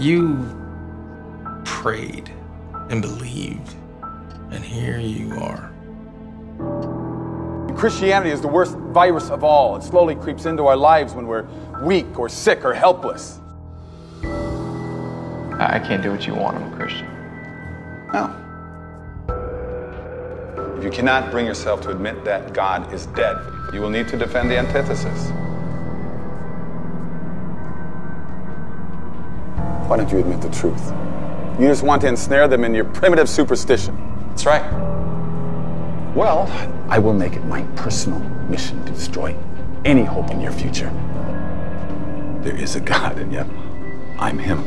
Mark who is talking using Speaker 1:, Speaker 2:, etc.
Speaker 1: You prayed and believed, and here you are.
Speaker 2: Christianity is the worst virus of all. It slowly creeps into our lives when we're weak or sick or helpless.
Speaker 3: I can't do what you want. I'm a Christian.
Speaker 2: No. If you cannot bring yourself to admit that God is dead, you will need to defend the antithesis. Why don't you admit the truth? You just want to ensnare them in your primitive superstition.
Speaker 3: That's right.
Speaker 2: Well, I will make it my personal mission to destroy any hope in your future. There is a God, and yet I'm Him.